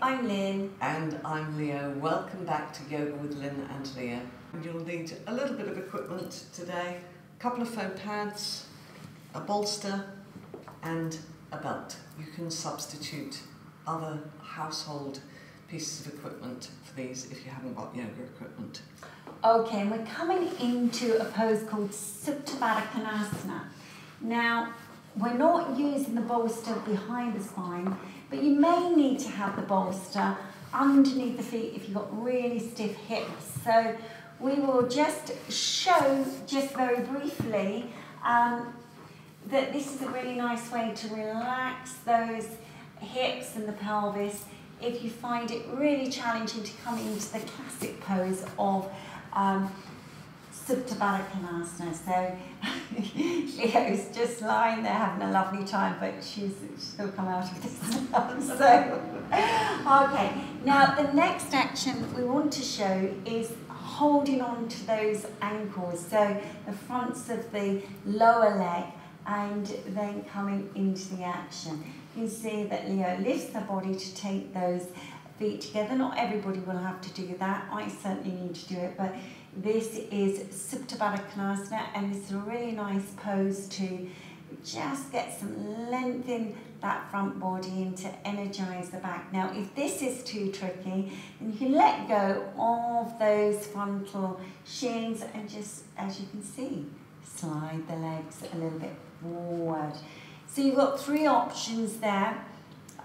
I'm Lin. And I'm Leo. Welcome back to Yoga with Lin and Leo. You'll need a little bit of equipment today. A couple of foam pads, a bolster and a belt. You can substitute other household pieces of equipment for these if you haven't got yoga equipment. Okay, and we're coming into a pose called Supta Baddha Konasana. Now, we're not using the bolster behind the spine, but you may need to have the bolster underneath the feet if you've got really stiff hips. So we will just show, just very briefly, um, that this is a really nice way to relax those hips and the pelvis if you find it really challenging to come into the classic pose of um, Baddha Konasana. So Leo's just lying there having a lovely time, but she's she'll come out of this now. So okay, now the next action we want to show is holding on to those ankles, so the fronts of the lower leg and then coming into the action. You can see that Leo lifts the body to take those feet together. Not everybody will have to do that. I certainly need to do it, but this is Supta Baddha and this is a really nice pose to just get some length in that front body and to energize the back. Now, if this is too tricky, then you can let go of those frontal shins and just, as you can see, slide the legs a little bit forward. So you've got three options there.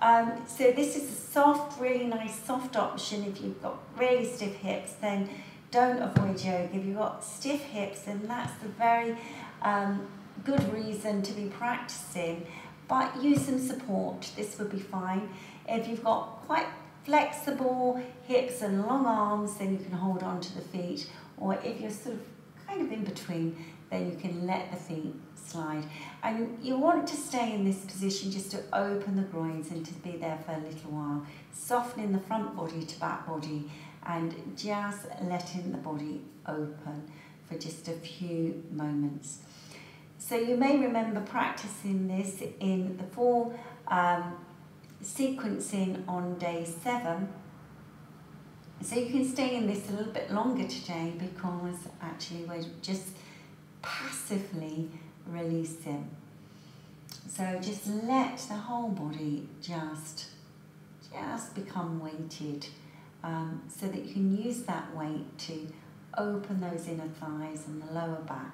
Um, so this is a soft, really nice soft option. If you've got really stiff hips, then don't avoid yoga. If you've got stiff hips, then that's the very um, good reason to be practicing. But use some support, this would be fine. If you've got quite flexible hips and long arms, then you can hold on to the feet. Or if you're sort of kind of in between, then you can let the feet slide. And you want to stay in this position just to open the groins and to be there for a little while. Softening the front body to back body and just letting the body open for just a few moments. So you may remember practicing this in the full um, sequencing on day seven. So you can stay in this a little bit longer today because actually we're just passively releasing. So just let the whole body just, just become weighted um, so that you can use that weight to open those inner thighs and the lower back.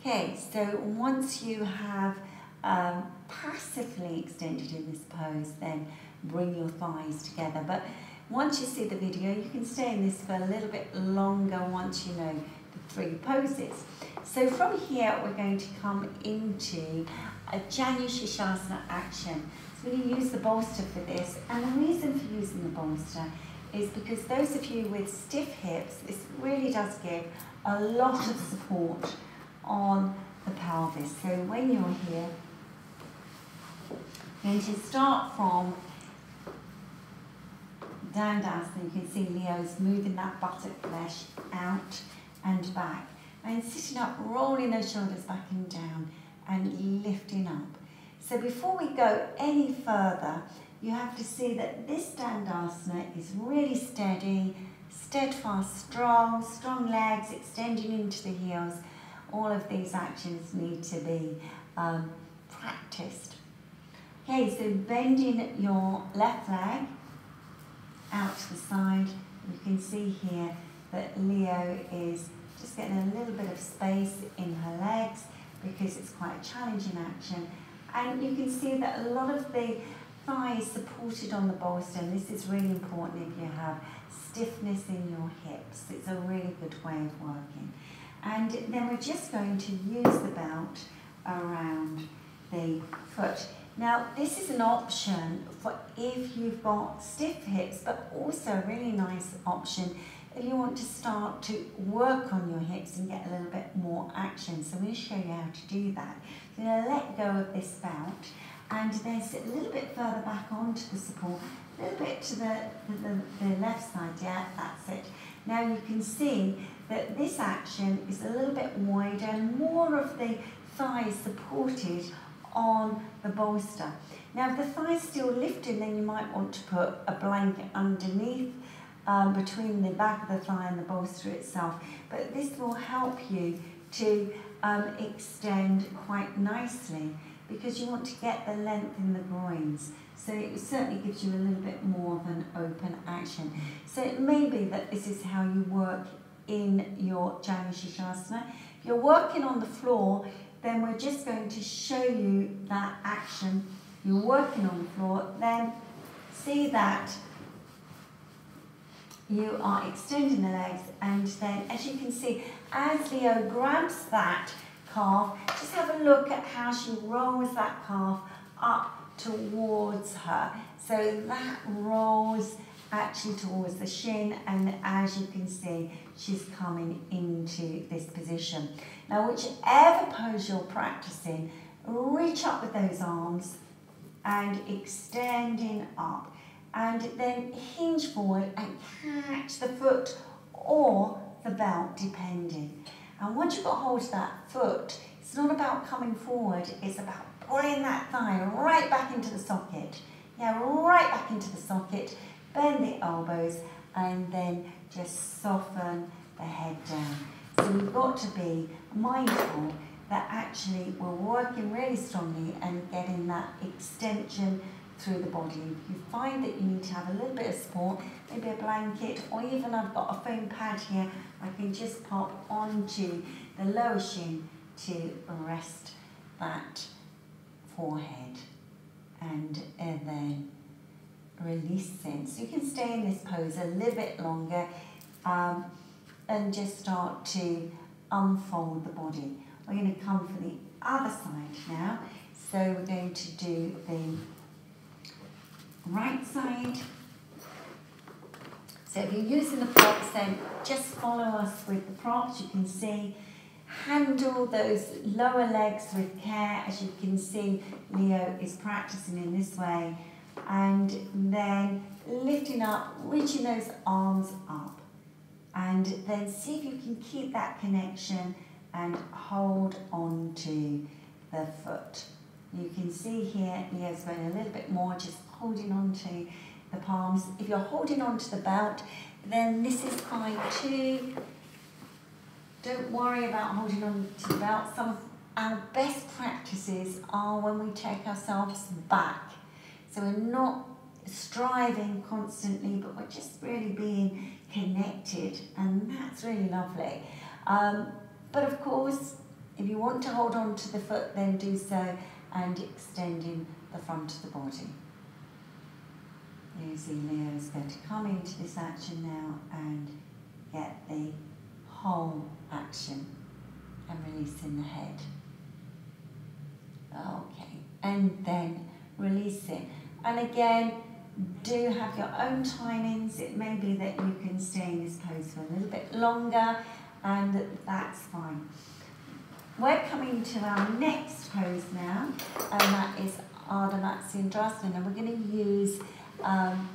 Okay, so once you have um, passively extended in this pose, then bring your thighs together. But once you see the video, you can stay in this for a little bit longer once you know the three poses. So from here, we're going to come into a Janu Sirsasana action. So we're going to use the bolster for this. And the reason for using the bolster is because those of you with stiff hips, this really does give a lot of support on the pelvis. So when you're here, you're going to start from Dandasana. You can see Leo's moving that buttock flesh out and back. And sitting up, rolling those shoulders back and down and lifting up. So before we go any further, you have to see that this Dandasana is really steady, steadfast, strong, strong legs extending into the heels. All of these actions need to be um, practiced. Okay, so bending your left leg out to the side. You can see here that Leo is just getting a little bit of space in her legs because it's quite a challenging action. And you can see that a lot of the thigh is supported on the bolster, and this is really important if you have stiffness in your hips. It's a really good way of working. And then we're just going to use the belt around the foot. Now, this is an option for if you've got stiff hips, but also a really nice option you want to start to work on your hips and get a little bit more action. So I'm going to show you how to do that. So I'm going to let go of this belt and then sit a little bit further back onto the support, a little bit to the, the, the left side, yeah, that's it. Now you can see that this action is a little bit wider, and more of the thighs supported on the bolster. Now, if the thigh's still lifting, then you might want to put a blanket underneath um, between the back of the thigh and the bolster itself. But this will help you to um, extend quite nicely because you want to get the length in the groins. So it certainly gives you a little bit more of an open action. So it may be that this is how you work in your Janu Sirsasana. If you're working on the floor, then we're just going to show you that action. You're working on the floor, then see that you are extending the legs and then as you can see, as Leo grabs that calf, just have a look at how she rolls that calf up towards her. So that rolls actually towards the shin and as you can see she's coming into this position. Now whichever pose you're practicing, reach up with those arms and extending up and then hinge forward and catch the foot or the belt depending. And once you've got hold of that foot, it's not about coming forward, it's about pulling that thigh right back into the socket. Yeah, right back into the socket, bend the elbows, and then just soften the head down. So we've got to be mindful that actually we're working really strongly and getting that extension through the body. If you find that you need to have a little bit of support, maybe a blanket, or even I've got a foam pad here, I can just pop onto the lower shin to rest that forehead and, and then releasing. So you can stay in this pose a little bit longer um, and just start to unfold the body. We're going to come for the other side now. So we're going to do the right side. So if you're using the props, then just follow us with the props. You can see handle those lower legs with care. As you can see, Leo is practicing in this way. And then lifting up, reaching those arms up. And then see if you can keep that connection and hold on to the foot. You can see here, Leo's going a little bit more, just holding on to the palms. If you're holding on to the belt, then this is fine too. Don't worry about holding on to the belt. Some of our best practices are when we take ourselves back. So we're not striving constantly, but we're just really being connected, and that's really lovely. Um, but of course, if you want to hold on to the foot, then do so and extending the front of the body. See Leo is going to come into this action now and get the whole action and releasing the head. Okay, and then release it. And again, do have your own timings. It may be that you can stay in this pose for a little bit longer, and that's fine. We're coming to our next pose now, and that is Ardha Matsyendrasana. And we're going to use um,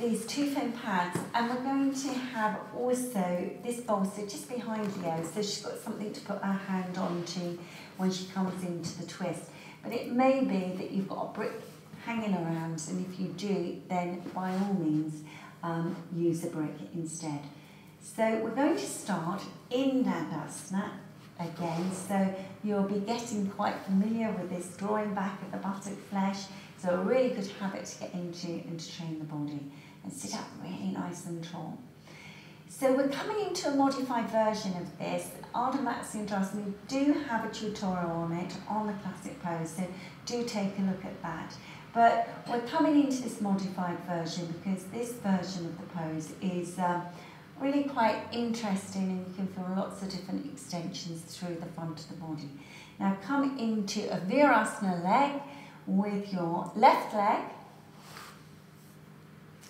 these two foam pads and we're going to have also this bolster just behind Leo so she's got something to put her hand onto when she comes into the twist. But it may be that you've got a brick hanging around and if you do then by all means um, use a brick instead. So we're going to start in Dandasana again so you'll be getting quite familiar with this drawing back of the buttock flesh so a really good habit to get into and to train the body and sit up really nice and tall. So we're coming into a modified version of this. Ardha Matsyendrasana, we do have a tutorial on it on the classic pose, so do take a look at that. But we're coming into this modified version because this version of the pose is uh, really quite interesting and you can feel lots of different extensions through the front of the body. Now come into a Virasana leg, with your left leg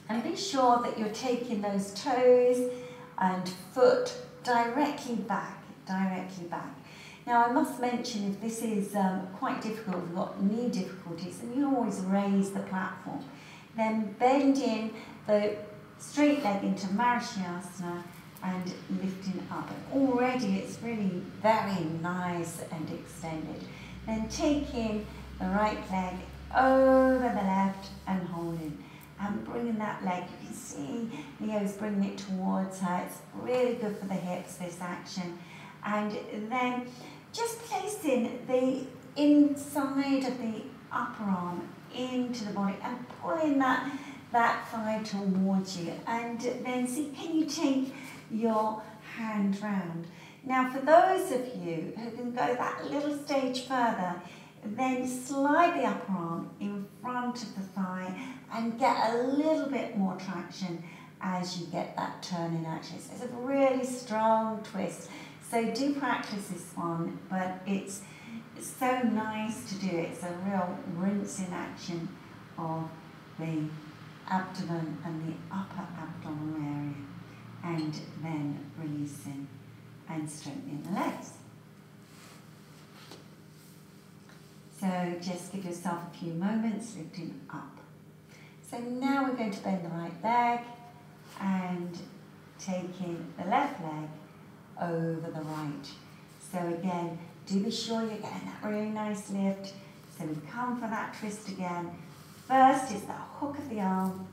and be sure that you're taking those toes and foot directly back, directly back. Now I must mention if this is um, quite difficult, you've got knee difficulties, and you always raise the platform. Then bend in the straight leg into Marichyasana and lifting up. Already it's really very nice and extended. Then taking the right leg over the left and holding. And bringing that leg, you can see Leo's bringing it towards her. It's really good for the hips, this action. And then just placing the inside of the upper arm into the body and pulling that, that thigh towards you. And then see, can you take your hand round? Now, for those of you who can go that little stage further, then slide the upper arm in front of the thigh and get a little bit more traction as you get that turn in action. So it's a really strong twist. So do practice this one, but it's, it's so nice to do. It's a real rinse in action of the abdomen and the upper abdominal area and then releasing and strengthening the legs. So just give yourself a few moments lifting up. So now we're going to bend the right leg and taking the left leg over the right. So again, do be sure you're getting that really nice lift. So we come for that twist again. First is the hook of the arm.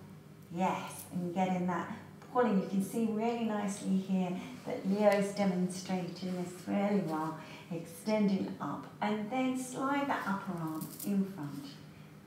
Yes, and getting that pulling. You can see really nicely here that Leo's demonstrating this really well, extending up. And then slide that upper arm in front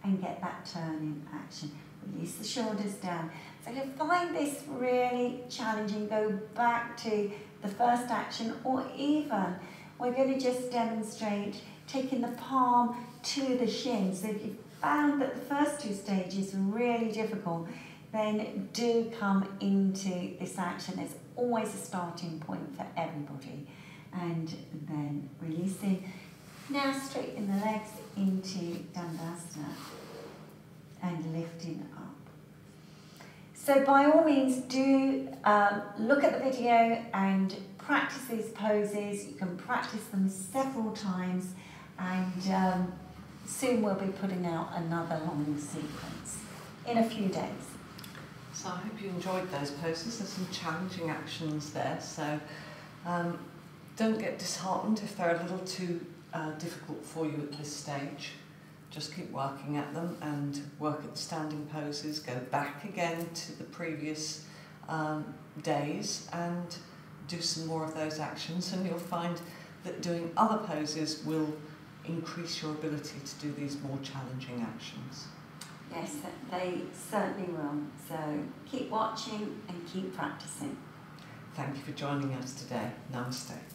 and get that turn in action. Release the shoulders down. So if you find this really challenging, go back to the first action or even we're going to just demonstrate taking the palm to the shin. So if you found that the first two stages are really difficult, then do come into this action. There's always a starting point for everybody. And then releasing. Now straighten the legs into Dandasana and lifting up. So by all means do um, look at the video and practice these poses. You can practice them several times and um, soon we'll be putting out another long sequence in a few days. So I hope you enjoyed those poses. There's some challenging actions there, so um, don't get disheartened if they're a little too uh, difficult for you at this stage. Just keep working at them and work at the standing poses. Go back again to the previous um, days and do some more of those actions and you'll find that doing other poses will increase your ability to do these more challenging actions. Yes, they certainly will. So keep watching and keep practicing. Thank you for joining us today. Namaste.